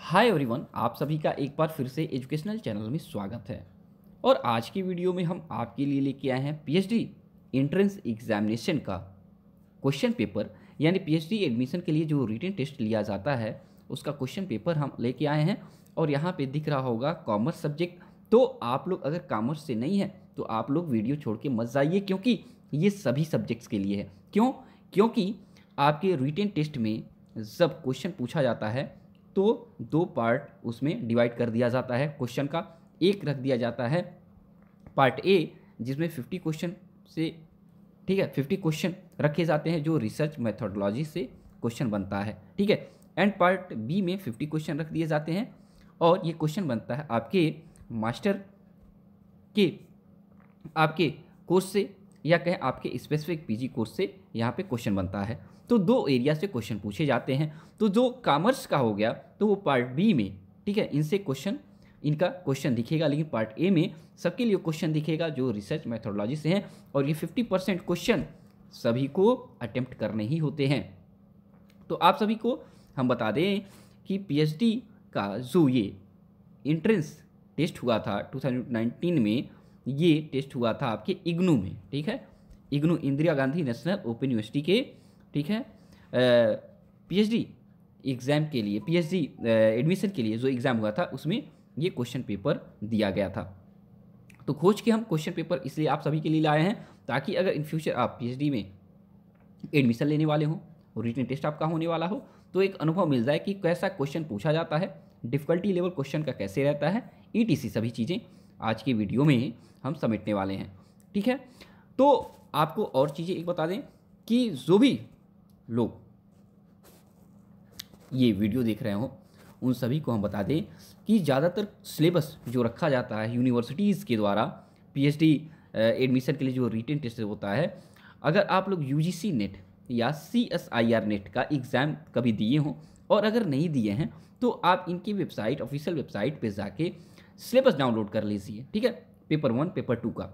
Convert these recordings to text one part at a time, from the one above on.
हाय everyone आप सभी का एक बार फिर से एजुकेशनल चैनल में स्वागत है और आज की वीडियो में हम आपके लिए लेके आए हैं पीएचडी एंट्रेंस एग्जामिनेशन का क्वेश्चन पेपर यानी पीएचडी एडमिशन के लिए जो रिटर्न टेस्ट लिया जाता है उसका क्वेश्चन पेपर हम लेके आए हैं और यहाँ पे दिख रहा होगा कॉमर्स सब्जेक्ट तो आप लोग अगर कॉमर्स से नहीं है तो आप लोग वीडियो छोड़ के मत जाइए क्योंकि ये सभी सब्जेक्ट्स के लिए है क्यों क्योंकि आपके रिटर्न टेस्ट में जब क्वेश्चन पूछा जाता है तो दो पार्ट उसमें डिवाइड कर दिया जाता है क्वेश्चन का एक रख दिया जाता है पार्ट ए जिसमें फिफ्टी क्वेश्चन से ठीक है फिफ्टी क्वेश्चन रखे जाते हैं जो रिसर्च मेथोडोलॉजी से क्वेश्चन बनता है ठीक है एंड पार्ट बी में फिफ्टी क्वेश्चन रख दिए जाते हैं और ये क्वेश्चन बनता है आपके मास्टर के आपके कोर्स से या कहें आपके स्पेसिफिक पीजी कोर्स से यहाँ पे क्वेश्चन बनता है तो दो एरिया से क्वेश्चन पूछे जाते हैं तो जो कॉमर्स का हो गया तो वो पार्ट बी में ठीक है इनसे क्वेश्चन इनका क्वेश्चन दिखेगा लेकिन पार्ट ए में सबके लिए क्वेश्चन दिखेगा जो रिसर्च मैथोडोलॉजी से हैं और ये फिफ्टी परसेंट क्वेश्चन सभी को अटेम्प्ट करने ही होते हैं तो आप सभी को हम बता दें कि पीएचडी का जो ये इंट्रेंस टेस्ट हुआ था 2019 में ये टेस्ट हुआ था आपके इग्नू में ठीक है IGNOU Indira Gandhi national open university के ठीक है पीएचडी एग्ज़ाम के लिए पीएचडी एडमिशन के लिए जो एग्ज़ाम हुआ था उसमें ये क्वेश्चन पेपर दिया गया था तो खोज के हम क्वेश्चन पेपर इसलिए आप सभी के लिए लाए हैं ताकि अगर इन फ्यूचर आप पीएचडी में एडमिशन लेने वाले हों और रिटर्न टेस्ट आपका होने वाला हो तो एक अनुभव मिल जाए कि कैसा क्वेश्चन पूछा जाता है डिफ़िकल्टी लेवल क्वेश्चन का कैसे रहता है ई सभी चीज़ें आज की वीडियो में हम समेटने वाले हैं ठीक है तो आपको और चीज़ें एक बता दें कि जो भी लोग ये वीडियो देख रहे हों उन सभी को हम बता दें कि ज़्यादातर सिलेबस जो रखा जाता है यूनिवर्सिटीज़ के द्वारा पीएचडी एडमिशन के लिए जो रिटर्न टेस्ट होता है अगर आप लोग यू नेट या सी नेट का एग्ज़ाम कभी दिए हों और अगर नहीं दिए हैं तो आप इनकी वेबसाइट ऑफिशियल वेबसाइट पे जाके सिलेबस डाउनलोड कर लीजिए ठीक है पेपर वन पेपर टू का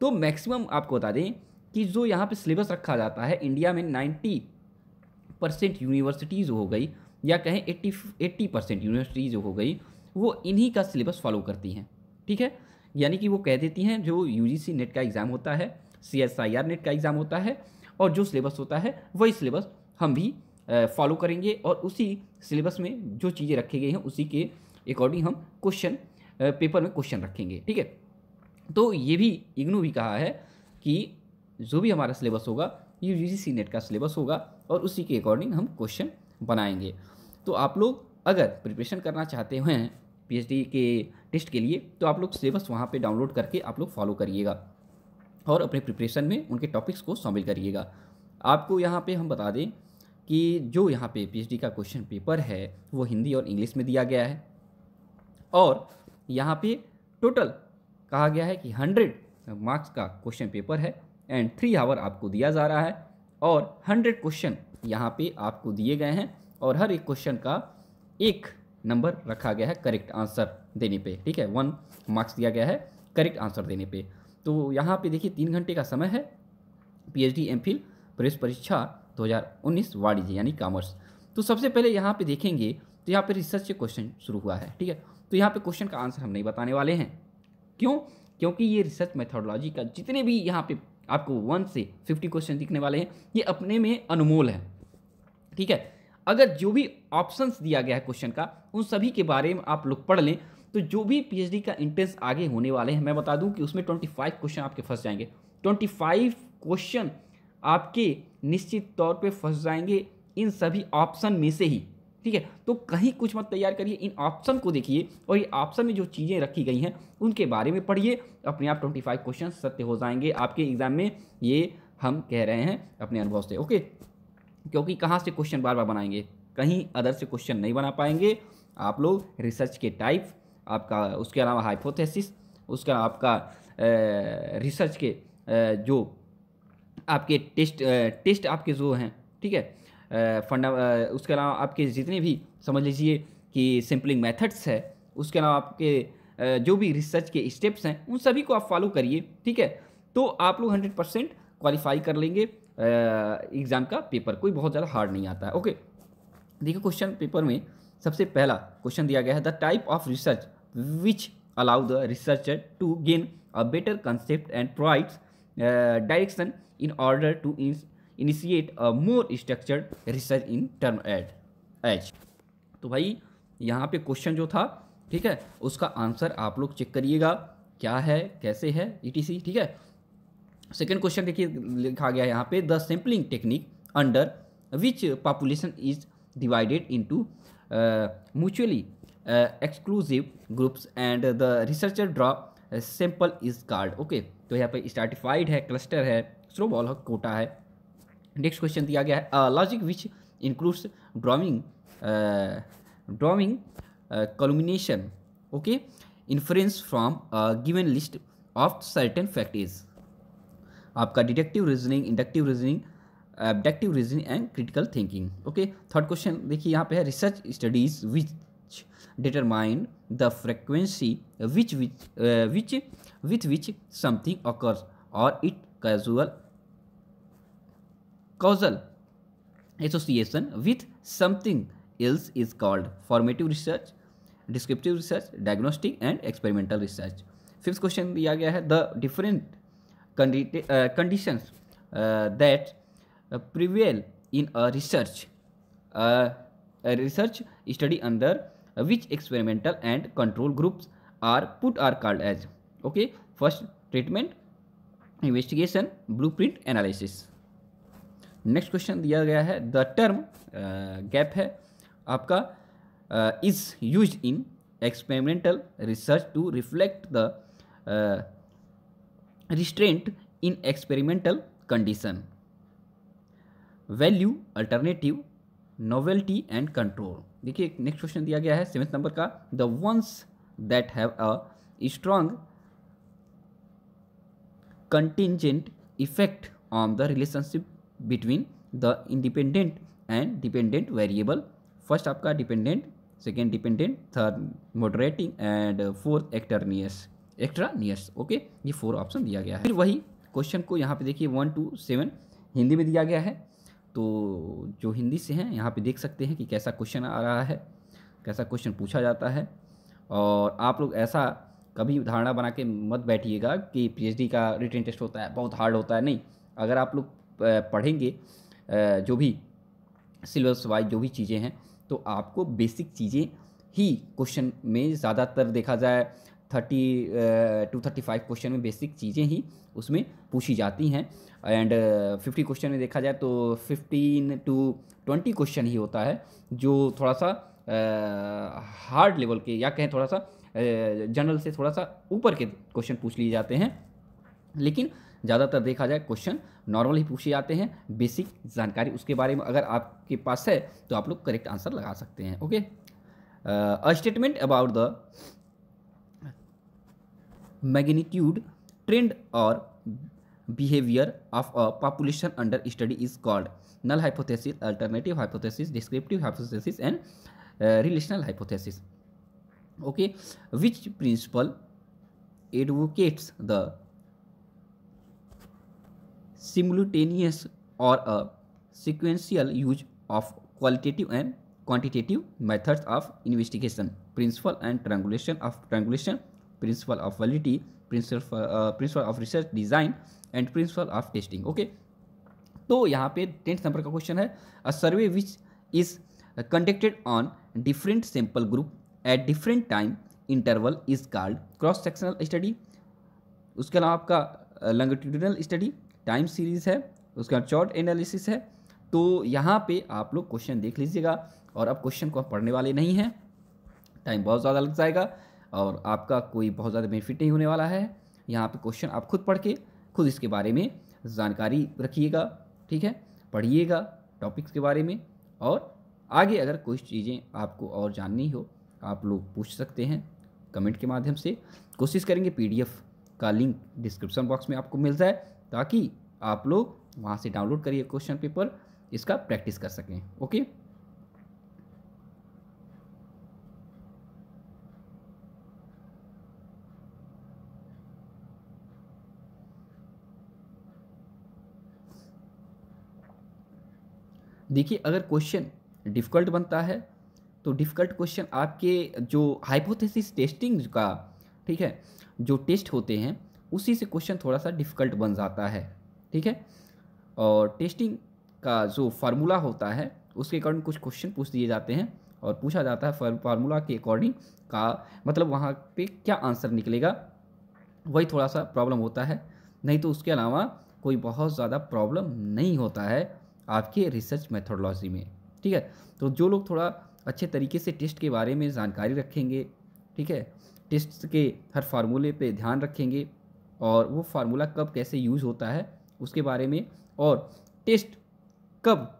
तो मैक्सिमम आपको बता दें कि जो यहाँ पे सिलेबस रखा जाता है इंडिया में नाइन्टी परसेंट यूनिवर्सिटीज़ हो गई या कहें एट्टी एट्टी परसेंट यूनिवर्सिटीज़ हो गई वो इन्हीं का सिलेबस फॉलो करती हैं ठीक है यानी कि वो कह देती हैं जो यू नेट का एग्ज़ाम होता है सी नेट का एग्ज़ाम होता है और जो सिलेबस होता है वही सिलेबस हम भी फॉलो करेंगे और उसी सिलेबस में जो चीज़ें रखी गई हैं उसी के अकॉर्डिंग हम क्वेश्चन पेपर में क्वेश्चन रखेंगे ठीक है तो ये भी इग्नू भी कहा है कि जो भी हमारा सिलेबस होगा ये यू नेट का सिलेबस होगा और उसी के अकॉर्डिंग हम क्वेश्चन बनाएंगे तो आप लोग अगर प्रिपरेशन करना चाहते हैं पीएचडी के टेस्ट के लिए तो आप लोग सिलेबस वहाँ पे डाउनलोड करके आप लोग फॉलो करिएगा और अपने प्रिपरेशन में उनके टॉपिक्स को शामिल करिएगा आपको यहाँ पे हम बता दें कि जो यहाँ पे पीएचडी का क्वेश्चन पेपर है वो हिंदी और इंग्लिश में दिया गया है और यहाँ पे टोटल कहा गया है कि हंड्रेड मार्क्स का क्वेश्चन पेपर है एंड थ्री आवर आपको दिया जा रहा है और हंड्रेड क्वेश्चन यहाँ पे आपको दिए गए हैं और हर एक क्वेश्चन का एक नंबर रखा गया है करेक्ट आंसर देने पे ठीक है वन मार्क्स दिया गया है करेक्ट आंसर देने पे तो यहाँ पे देखिए तीन घंटे का समय है पीएचडी एमफिल प्रवेश परीक्षा 2019 वाणिज्य यानी कॉमर्स तो सबसे पहले यहाँ पे देखेंगे तो यहाँ पे रिसर्च से क्वेश्चन शुरू हुआ है ठीक है तो यहाँ पे क्वेश्चन का आंसर हम नहीं बताने वाले हैं क्यों क्योंकि ये रिसर्च मेथोडोलॉजी का जितने भी यहाँ पे आपको वन से फिफ्टी क्वेश्चन दिखने वाले हैं ये अपने में अनमोल है ठीक है अगर जो भी ऑप्शंस दिया गया है क्वेश्चन का उन सभी के बारे में आप लोग पढ़ लें तो जो भी पीएचडी का इंट्रेंस आगे होने वाले हैं मैं बता दूं कि उसमें 25 क्वेश्चन आपके फंस जाएंगे 25 क्वेश्चन आपके निश्चित तौर पे फंस जाएंगे इन सभी ऑप्शन में से ही ठीक है तो कहीं कुछ मत तैयार करिए इन ऑप्शन को देखिए और ये ऑप्शन में जो चीज़ें रखी गई हैं उनके बारे में पढ़िए अपने आप ट्वेंटी फाइव क्वेश्चन सत्य हो जाएंगे आपके एग्जाम में ये हम कह रहे हैं अपने अनुभव से ओके क्योंकि कहाँ से क्वेश्चन बार बार बनाएंगे कहीं अदर से क्वेश्चन नहीं बना पाएंगे आप लोग रिसर्च के टाइप आपका उसके अलावा हाइपोथेसिस उसका आपका ए, रिसर्च के ए, जो आपके टेस्ट ए, टेस्ट आपके जो हैं ठीक है फंडा उसके अलावा आपके जितने भी समझ लीजिए कि सिंपलिंग मेथड्स है उसके अलावा आपके जो भी रिसर्च के स्टेप्स हैं उन सभी को आप फॉलो करिए ठीक है तो आप लोग हंड्रेड परसेंट क्वालिफाई कर लेंगे एग्ज़ाम का पेपर कोई बहुत ज़्यादा हार्ड नहीं आता है ओके देखिए क्वेश्चन पेपर में सबसे पहला क्वेश्चन दिया गया है the type of research which allow the researcher to gain a better concept and provides direction in order to ins initiate a more structured research in term at H तो भाई यहाँ पे क्वेश्चन जो था ठीक है उसका आंसर आप लोग चेक करिएगा क्या है कैसे है ईटीसी ठीक है सेकेंड क्वेश्चन देखिए लिखा गया यहाँ पे the sampling technique under which population is divided into mutually exclusive groups and the researcher draw sample is card okay तो यहाँ पे स्टार्टिफाइड है क्लस्टर है स्नोबॉल है कोटा है नेक्स्ट क्वेश्चन दिया गया है logic which includes drawing drawing culmination okay inference from given list of certain fact is आपका deductive reasoning inductive reasoning abductive reasoning and critical thinking okay third question देखिए यहाँ पे है research studies which determined the frequency which which which with which something occurs और it causal Causal association with something else is called formative research, descriptive research, diagnostic and experimental research. Fifth question diya gaya hai the different uh, conditions uh, that prevail in uh, a research study under which experimental and control groups are called as. Okay, first treatment, investigation, blueprint, analysis. Next question दिया गया है the term gap है आपका is use in experimental research to reflect the restraint in experimental condition value alternative novelty and control देखिए next question दिया गया है seventh number का the ones that have a strong contingent effect on the relationship between the independent and dependent variable first आपका dependent second dependent third moderating and fourth extraneous okay ये four option दिया गया है फिर वही question को यहाँ पे देखिए वन टू सेवन हिंदी में दिया गया है तो जो हिंदी से हैं यहाँ पे देख सकते हैं कि कैसा क्वेश्चन आ रहा है कैसा क्वेश्चन पूछा जाता है और आप लोग ऐसा कभी धारणा बना के मत बैठिएगा कि पीएचडी का रिटर्न टेस्ट होता है बहुत हार्ड होता है नहीं अगर आप लोग पढ़ेंगे जो भी सिलेबस वाइज जो भी चीज़ें हैं तो आपको बेसिक चीज़ें ही क्वेश्चन में ज़्यादातर देखा जाए thirty two thirty five question में बेसिक चीज़ें ही उसमें पूछी जाती हैं एंड फिफ्टी क्वेश्चन में देखा जाए तो फिफ्टीन टू ट्वेंटी क्वेश्चन ही होता है जो थोड़ा सा हार्ड uh, लेवल के या कहें थोड़ा सा जनरल uh, से थोड़ा सा ऊपर के क्वेश्चन पूछ लिए जाते हैं लेकिन ज़्यादातर देखा जाए क्वेश्चन नॉर्मल ही पूछे जाते हैं बेसिक जानकारी उसके बारे में अगर आपके पास है तो आप लोग करेक्ट आंसर लगा सकते हैं okay a statement about the magnitude trend और behaviour of a population under study is called null hypothesis alternative hypothesis descriptive hypothesis and relational hypothesis okay which principle advocates the simultaneous और sequential use of qualitative and quantitative methods of investigation principle and triangulation of triangulation principle of validity principle principle of research design and principle of testing okay तो यहाँ पे tenth number का question है a survey which is conducted on different sample group at different time interval is called cross sectional study उसके अलावा आपका longitudinal uh, study time series है उसके बाद चॉर्ट एनालिसिस है तो यहाँ पे आप लोग क्वेश्चन देख लीजिएगा और अब क्वेश्चन को पढ़ने वाले नहीं हैं टाइम बहुत ज़्यादा लग जाएगा और आपका कोई बहुत ज़्यादा बेनिफिट नहीं होने वाला है यहाँ पे क्वेश्चन आप खुद पढ़ के खुद इसके बारे में जानकारी रखिएगा ठीक है पढ़िएगा टॉपिक्स के बारे में और आगे अगर कोई चीज़ें आपको और जाननी हो आप लोग पूछ सकते हैं कमेंट के माध्यम से कोशिश करेंगे पी का लिंक डिस्क्रिप्शन बॉक्स में आपको मिल जाए ताकि आप लोग वहाँ से डाउनलोड करिए क्वेश्चन पेपर इसका प्रैक्टिस कर सकें ओके देखिए अगर क्वेश्चन डिफ़िकल्ट बनता है तो डिफ़िकल्ट क्वेश्चन आपके जो हाइपोथेसिस टेस्टिंग का ठीक है जो टेस्ट होते हैं उसी से क्वेश्चन थोड़ा सा डिफ़िकल्ट बन जाता है ठीक है और टेस्टिंग का जो फार्मूला होता है उसके अकॉर्डिंग कुछ क्वेश्चन पूछ दिए जाते हैं और पूछा जाता है फार्मूला के अकॉर्डिंग का मतलब वहाँ पे क्या आंसर निकलेगा वही थोड़ा सा प्रॉब्लम होता है नहीं तो उसके अलावा कोई बहुत ज़्यादा प्रॉब्लम नहीं होता है आपके रिसर्च मेथोडोलॉजी में ठीक है तो जो लोग थोड़ा अच्छे तरीके से टेस्ट के बारे में जानकारी रखेंगे ठीक है टेस्ट के हर फार्मूले पे ध्यान रखेंगे और वो फार्मूला कब कैसे यूज़ होता है उसके बारे में और टेस्ट कब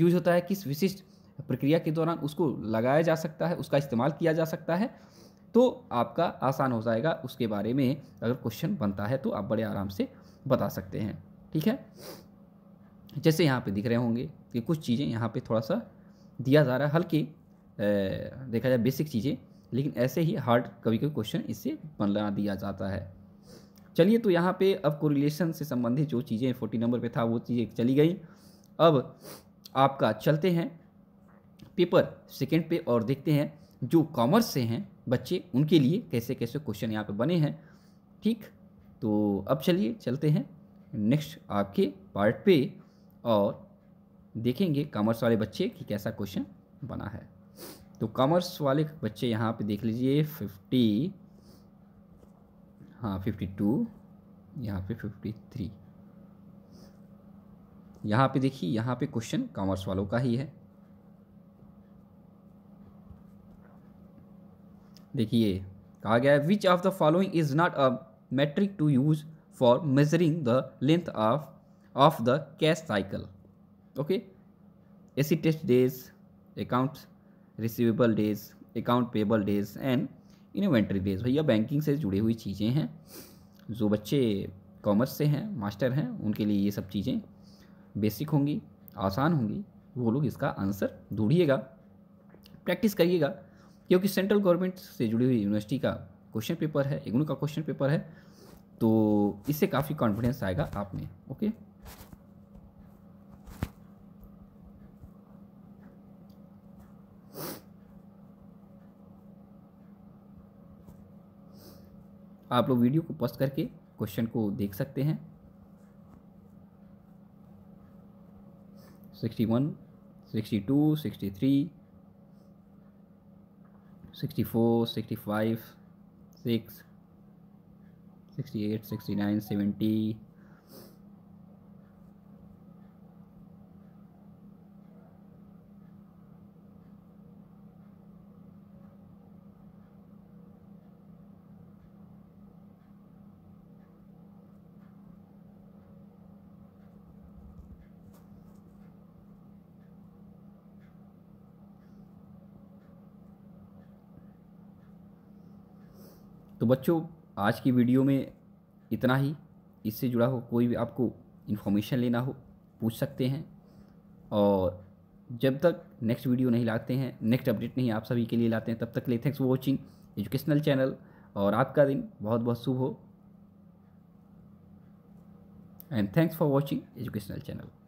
यूज होता है किस विशिष्ट प्रक्रिया के दौरान उसको लगाया जा सकता है उसका इस्तेमाल किया जा सकता है तो आपका आसान हो जाएगा उसके बारे में अगर क्वेश्चन बनता है तो आप बड़े आराम से बता सकते हैं ठीक है जैसे यहाँ पे दिख रहे होंगे कि कुछ चीज़ें यहाँ पे थोड़ा सा दिया जा रहा है हल्के देखा जाए बेसिक चीज़ें लेकिन ऐसे ही हार्ड कभी कभी क्वेश्चन इससे बनना दिया जाता है चलिए तो यहाँ पे अब कोरिलेशन से संबंधित जो चीज़ें फोर्टी नंबर पे था वो चीज़ें चली गई अब आपका चलते हैं पेपर सेकेंड पे और देखते हैं जो कॉमर्स से हैं बच्चे उनके लिए कैसे कैसे क्वेश्चन यहाँ पे बने हैं ठीक तो अब चलिए चलते हैं नेक्स्ट आपके पार्ट पे और देखेंगे कॉमर्स वाले बच्चे कि कैसा क्वेश्चन बना है तो कॉमर्स वाले बच्चे यहाँ पे देख लीजिए फिफ्टी हाँ फिफ्टी टू यहाँ पे फिफ्टी थ्री यहाँ पे देखिए यहाँ पे क्वेश्चन कॉमर्स वालों का ही है देखिए कहा गया है which of the following is not a metric to use for measuring the length of of the cash cycle okay AC test days account receivable days account payable days and inventory base भैया banking से जुड़ी हुई चीज़ें हैं जो बच्चे commerce से हैं मास्टर हैं उनके लिए ये सब चीज़ें बेसिक होंगी आसान होंगी वो लोग इसका आंसर ढूंढिएगा प्रैक्टिस करिएगा क्योंकि सेंट्रल गवर्नमेंट से जुड़ी हुई यूनिवर्सिटी का क्वेश्चन पेपर है इग्नू का क्वेश्चन पेपर है तो इससे काफ़ी कॉन्फिडेंस आएगा आप में ओके आप लोग वीडियो को पॉज करके क्वेश्चन को देख सकते हैं sixty one sixty two sixty three sixty four sixty five six sixty eight sixty nine seventy तो बच्चों आज की वीडियो में इतना ही इससे जुड़ा हो कोई भी आपको इन्फॉर्मेशन लेना हो पूछ सकते हैं और जब तक नेक्स्ट वीडियो नहीं लाते हैं नेक्स्ट अपडेट नहीं आप सभी के लिए लाते हैं तब तक के लिए thanks for watching educational channel और आपका दिन बहुत बहुत शुभ हो and thanks for watching educational channel